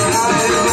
This